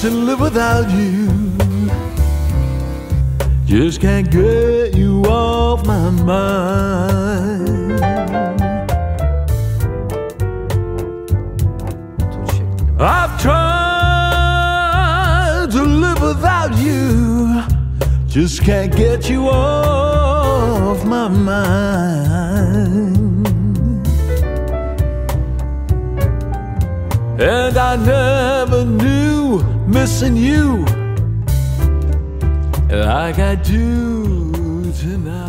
to live without you. Just can't get you off my mind. I've tried to live without you. Just can't get you off my mind. And I knew missing you like I do tonight.